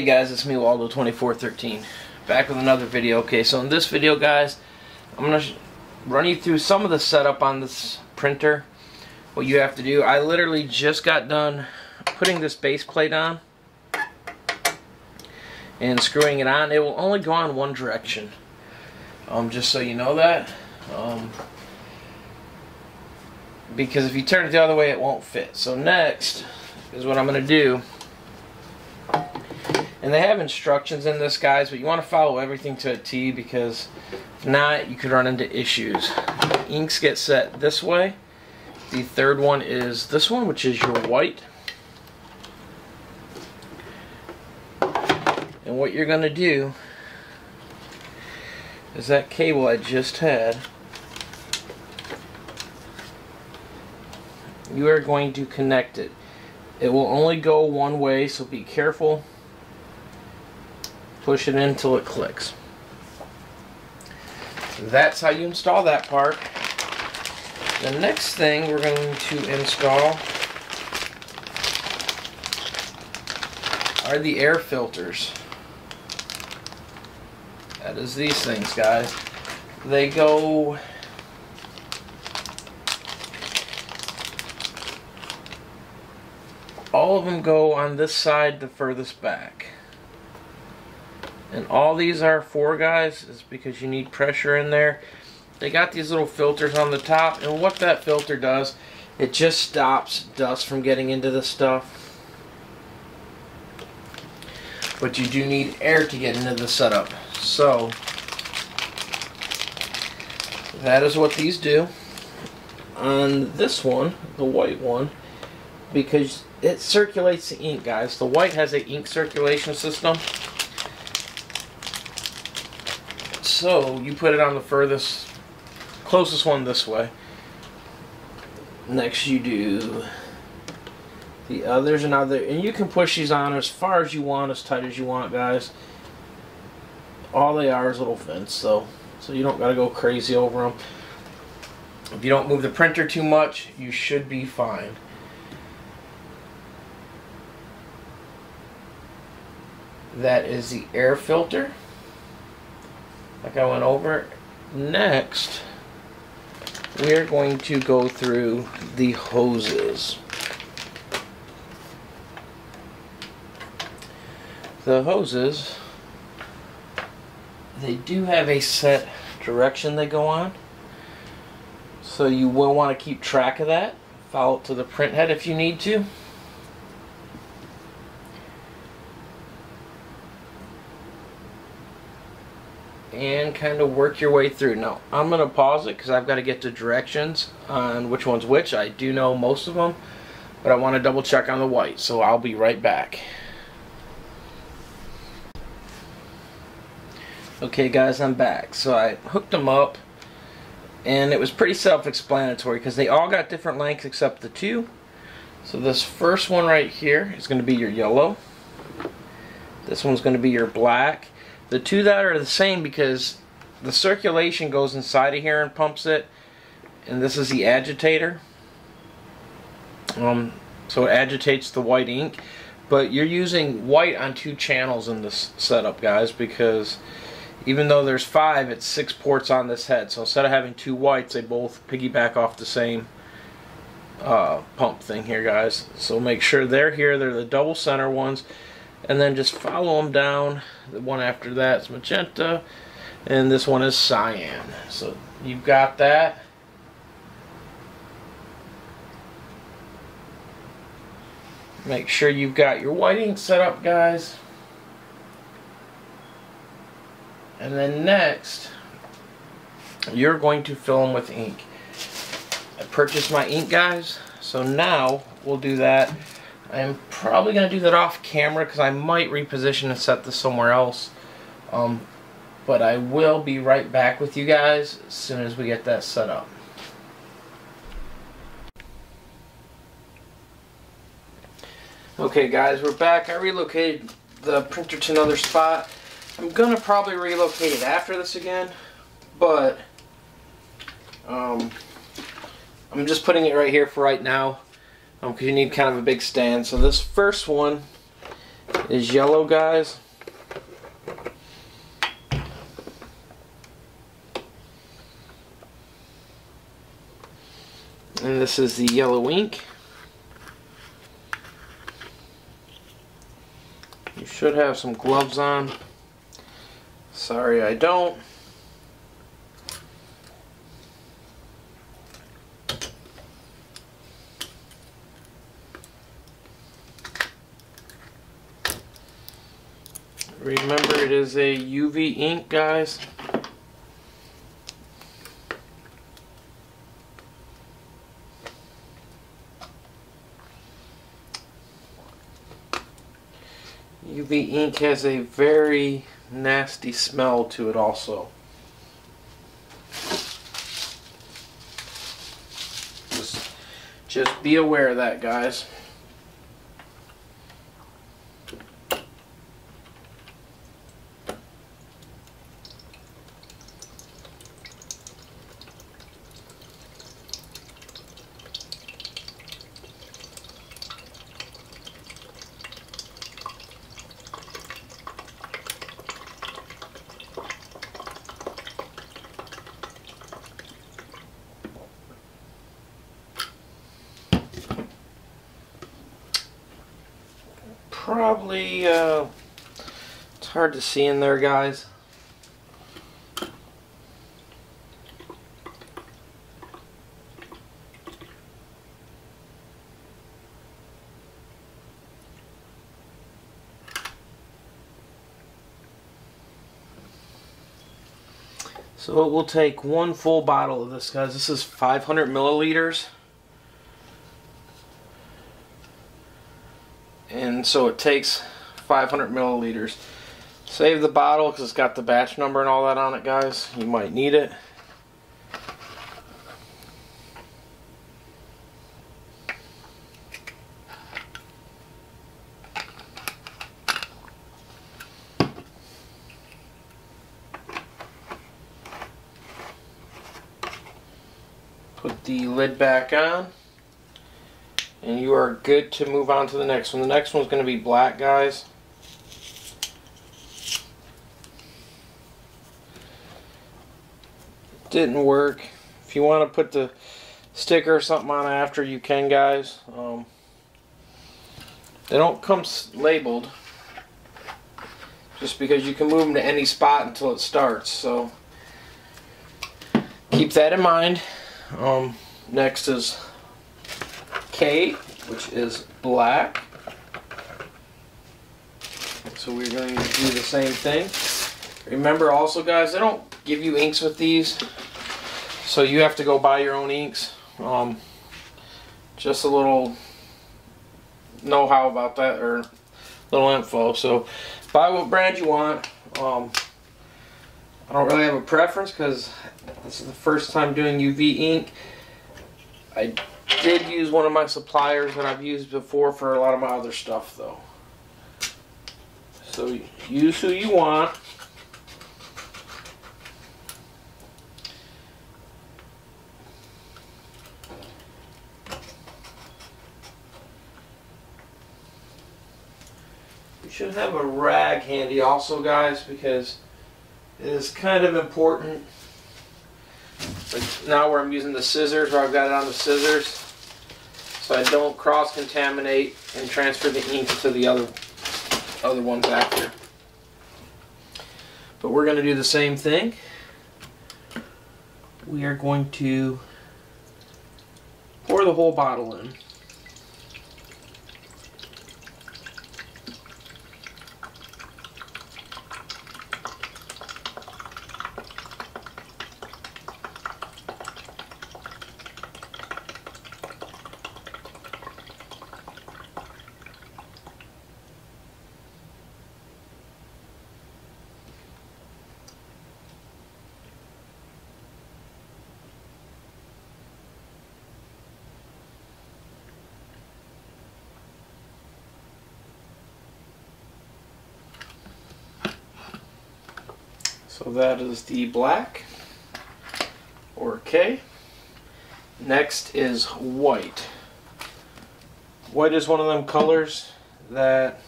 Hey guys, it's me Waldo2413 back with another video. Okay, so in this video guys, I'm going to run you through some of the setup on this printer. What you have to do, I literally just got done putting this base plate on and screwing it on. It will only go on one direction. Um, just so you know that. Um, because if you turn it the other way it won't fit. So next is what I'm going to do and they have instructions in this, guys, but you want to follow everything to a T because if not, you could run into issues. Inks get set this way. The third one is this one, which is your white. And what you're going to do is that cable I just had, you are going to connect it. It will only go one way, so be careful push it in until it clicks. That's how you install that part. The next thing we're going to install are the air filters. That is these things, guys. They go all of them go on this side the furthest back. And all these are for guys is because you need pressure in there. They got these little filters on the top and what that filter does, it just stops dust from getting into the stuff. But you do need air to get into the setup. So that is what these do. On this one, the white one, because it circulates the ink guys. The white has an ink circulation system So you put it on the furthest, closest one this way. Next you do the others and other, and you can push these on as far as you want, as tight as you want, guys. All they are is little vents, so so you don't gotta go crazy over them. If you don't move the printer too much, you should be fine. That is the air filter like I went over. Next, we're going to go through the hoses. The hoses, they do have a set direction they go on. So you will want to keep track of that. Follow it to the print head if you need to. And kind of work your way through. Now, I'm going to pause it because I've got to get the directions on which one's which. I do know most of them, but I want to double check on the white, so I'll be right back. Okay guys, I'm back. So I hooked them up, and it was pretty self-explanatory because they all got different lengths except the two. So this first one right here is going to be your yellow. This one's going to be your black the two that are the same because the circulation goes inside of here and pumps it. And this is the agitator. Um, so it agitates the white ink. But you're using white on two channels in this setup, guys, because even though there's five, it's six ports on this head. So instead of having two whites, they both piggyback off the same uh, pump thing here, guys. So make sure they're here. They're the double center ones and then just follow them down the one after that is magenta and this one is cyan. So you've got that. Make sure you've got your white ink set up guys. And then next you're going to fill them with ink. I purchased my ink guys so now we'll do that I'm probably going to do that off camera because I might reposition and set this somewhere else. Um, but I will be right back with you guys as soon as we get that set up. Okay guys, we're back. I relocated the printer to another spot. I'm going to probably relocate it after this again, but um, I'm just putting it right here for right now because um, you need kind of a big stand. So this first one is yellow, guys. And this is the yellow ink. You should have some gloves on. Sorry I don't. Remember it is a UV ink guys. UV ink has a very nasty smell to it also. Just, just be aware of that guys. Probably, uh, it's hard to see in there, guys. So it will take one full bottle of this, guys. This is 500 milliliters. And so it takes 500 milliliters. Save the bottle because it's got the batch number and all that on it, guys. You might need it. Put the lid back on and you are good to move on to the next one. The next one's going to be black, guys. Didn't work. If you want to put the sticker or something on after, you can, guys. Um, they don't come labeled just because you can move them to any spot until it starts. So keep that in mind. Um, next is K, which is black. So we're going to do the same thing. Remember also guys, they don't give you inks with these. So you have to go buy your own inks. Um, just a little know-how about that or little info. So buy what brand you want. Um, I don't really have a preference because this is the first time doing UV ink. I did use one of my suppliers that I've used before for a lot of my other stuff though. So use who you want. You should have a rag handy also guys because it is kind of important now where I'm using the scissors, where I've got it on the scissors, so I don't cross-contaminate and transfer the ink to the other, other ones after. But we're going to do the same thing. We are going to pour the whole bottle in. So that is the black, or K. Next is white. White is one of them colors that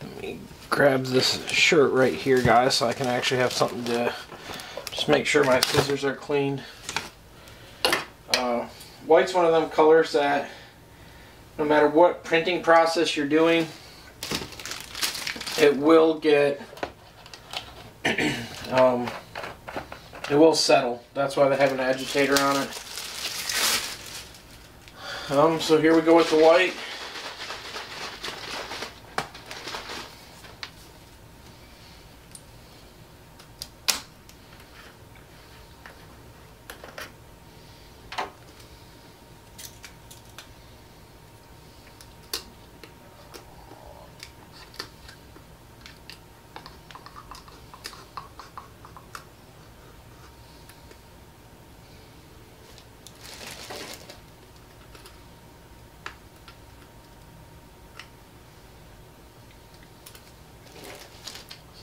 let me grab this shirt right here guys so I can actually have something to just make sure my scissors are clean. Uh, white's one of them colors that no matter what printing process you're doing it will get, um, it will settle. That's why they have an agitator on it. Um, so here we go with the white.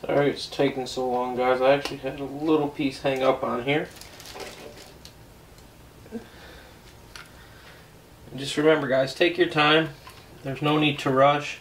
Sorry it's taking so long guys. I actually had a little piece hang up on here. And just remember guys, take your time. There's no need to rush.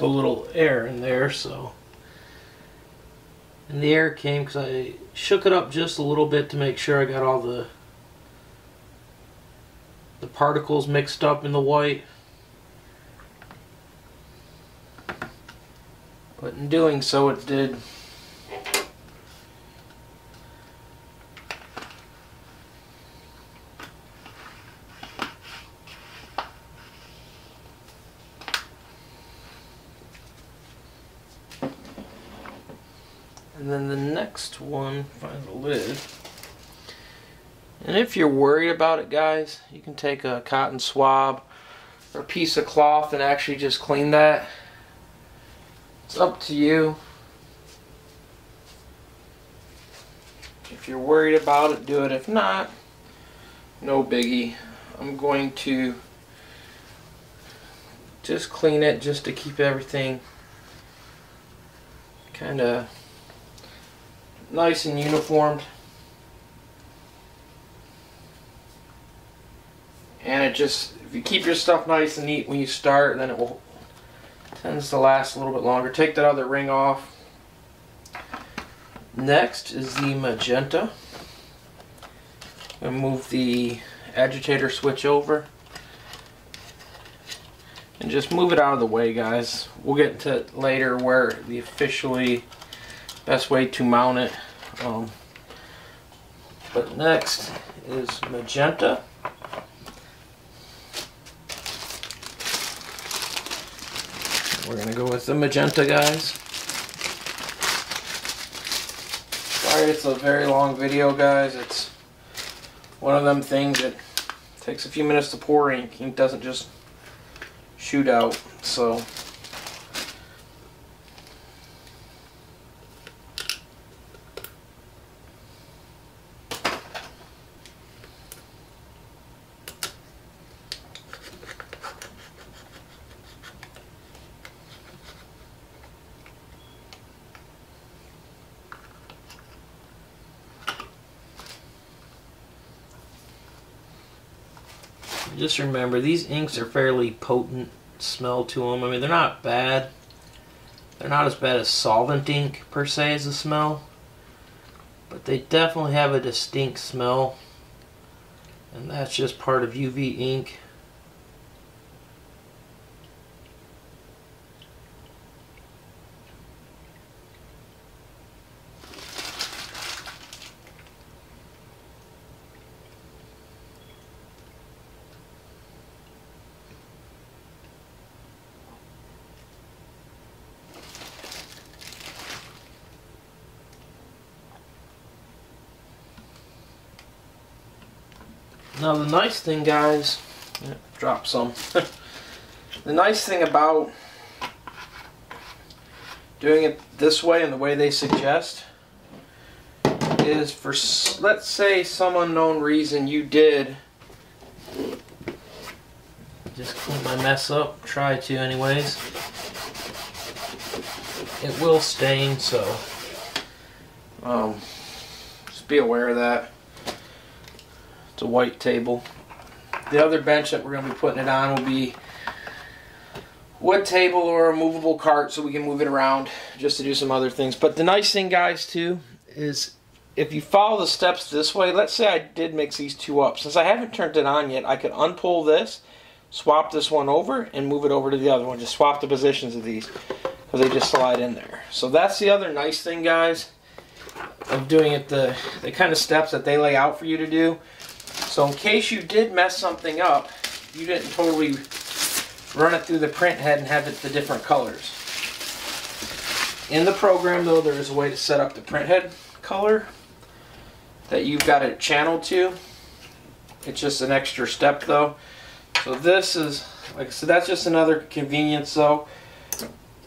A little air in there, so. And the air came because I shook it up just a little bit to make sure I got all the the particles mixed up in the white. But in doing so it did And then the next one, find the lid. And if you're worried about it, guys, you can take a cotton swab or a piece of cloth and actually just clean that. It's up to you. If you're worried about it, do it. If not, no biggie. I'm going to just clean it just to keep everything kind of nice and uniformed. And it just, if you keep your stuff nice and neat when you start, then it will tends to last a little bit longer. Take that other ring off. Next is the magenta. I'm move the agitator switch over. And just move it out of the way, guys. We'll get into later where the officially best way to mount it. Um, but next is magenta. We're gonna go with the magenta guys. Sorry it's a very long video guys. It's one of them things that takes a few minutes to pour ink. Ink doesn't just shoot out. So just remember these inks are fairly potent smell to them. I mean, they're not bad. They're not as bad as solvent ink per se as a smell, but they definitely have a distinct smell, and that's just part of UV ink. Now the nice thing guys, yeah, drop some. the nice thing about doing it this way and the way they suggest is for let's say some unknown reason you did just clean my mess up try to anyways it will stain so um, just be aware of that it's a white table the other bench that we're going to be putting it on will be wood table or a movable cart so we can move it around just to do some other things but the nice thing guys too is if you follow the steps this way, let's say I did mix these two up. Since I haven't turned it on yet, I could unpull this, swap this one over, and move it over to the other one. Just swap the positions of these because they just slide in there. So that's the other nice thing, guys, of doing it the, the kind of steps that they lay out for you to do. So in case you did mess something up, you didn't totally run it through the print head and have it the different colors. In the program, though, there is a way to set up the print head color that you've got it channeled to. It's just an extra step though. So this is, like I said, that's just another convenience though.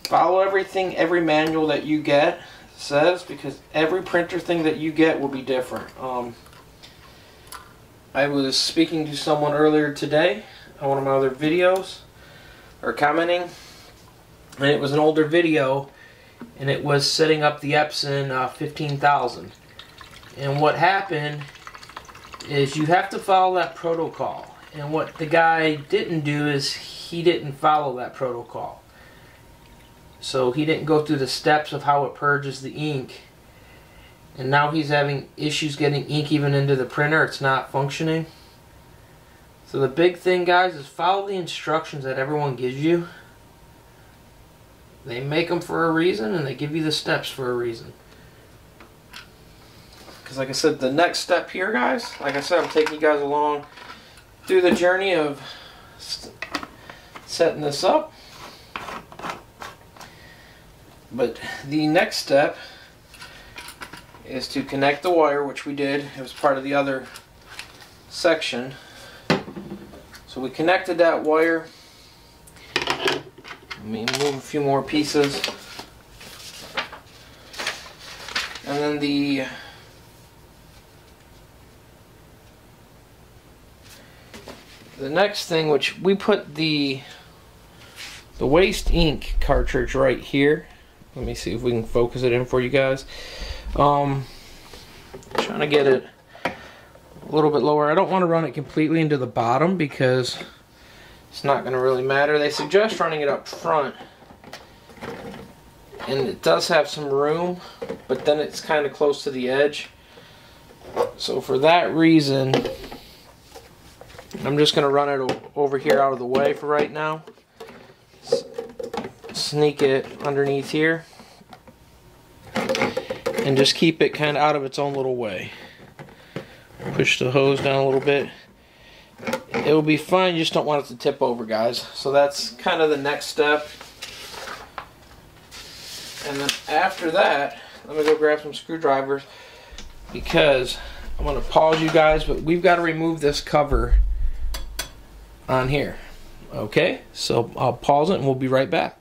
Follow everything, every manual that you get says because every printer thing that you get will be different. Um, I was speaking to someone earlier today on one of my other videos or commenting and it was an older video and it was setting up the Epson uh, 15000 and what happened is you have to follow that protocol. And what the guy didn't do is he didn't follow that protocol. So he didn't go through the steps of how it purges the ink. And now he's having issues getting ink even into the printer. It's not functioning. So the big thing, guys, is follow the instructions that everyone gives you. They make them for a reason, and they give you the steps for a reason. Because like I said, the next step here, guys, like I said, I'm taking you guys along through the journey of setting this up. But the next step is to connect the wire, which we did. It was part of the other section. So we connected that wire. Let me move a few more pieces. And then the the next thing, which we put the the waste ink cartridge right here. Let me see if we can focus it in for you guys. Um, trying to get it a little bit lower. I don't want to run it completely into the bottom because it's not going to really matter. They suggest running it up front. And it does have some room, but then it's kind of close to the edge. So for that reason, I'm just going to run it over here out of the way for right now. Sneak it underneath here. And just keep it kind of out of its own little way. Push the hose down a little bit. It will be fine, you just don't want it to tip over, guys. So that's kind of the next step. And then after that, let me go grab some screwdrivers because I'm going to pause you guys, but we've got to remove this cover on here. Okay, so I'll pause it and we'll be right back.